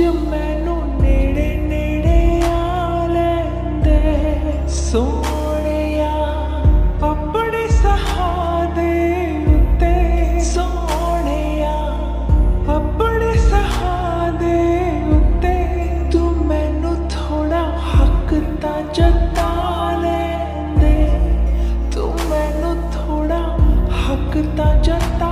ਅੱਜ ਆ ਲੈਂਦੇ। ਸੋਹਣਿਆ ਆਪਣੇ ਉੱਤੇ। ਤੂੰ ਮੈਨੂੰ ਥੋੜਾ ਹੱਕ ਤਾਂ ਜਤਾ ਲੈਂਦੇ। ਤੂੰ ਮੈਨੂੰ ਥੋੜਾ ਹੱਕ ਤਾਂ ਜਤਾ